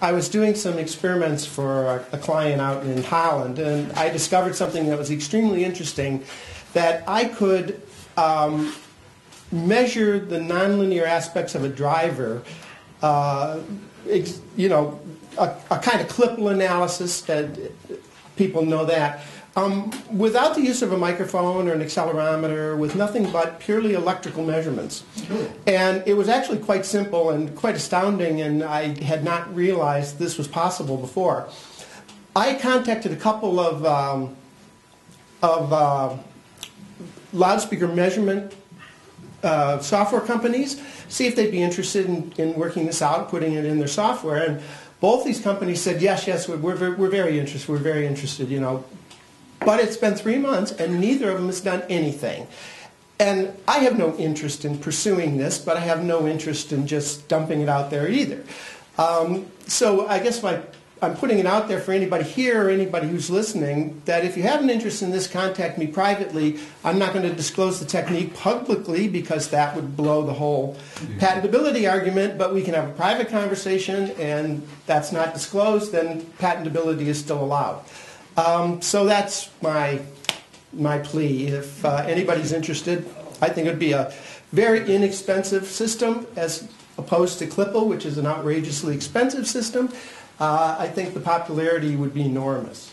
I was doing some experiments for a, client out in Holland, and I discovered something that was extremely interesting. That I could um, measure the nonlinear aspects of a driver. Uh, you know, a, a kind of Klippel analysis that people know that. Um, without the use of a microphone or an accelerometer, with nothing but purely electrical measurements. And it was actually quite simple and quite astounding, and I had not realized this was possible before. I contacted a couple of, um, of uh, loudspeaker measurement uh, software companies, see if they'd be interested in, in working this out, putting it in their software. And both these companies said, yes, yes, we're, we're, we're very interested, we're very interested, you know, but it's been three months and neither of them has done anything. And I have no interest in pursuing this, but I have no interest in just dumping it out there either. Um, so I guess my, I'm putting it out there for anybody here or anybody who's listening that if you have an interest in this, contact me privately. I'm not going to disclose the technique publicly because that would blow the whole patentability argument, but we can have a private conversation and that's not disclosed, then patentability is still allowed. Um, so that's my my plea. If uh, anybody's interested, I think it would be a very inexpensive system as opposed to Klippel, which is an outrageously expensive system. Uh, I think the popularity would be enormous.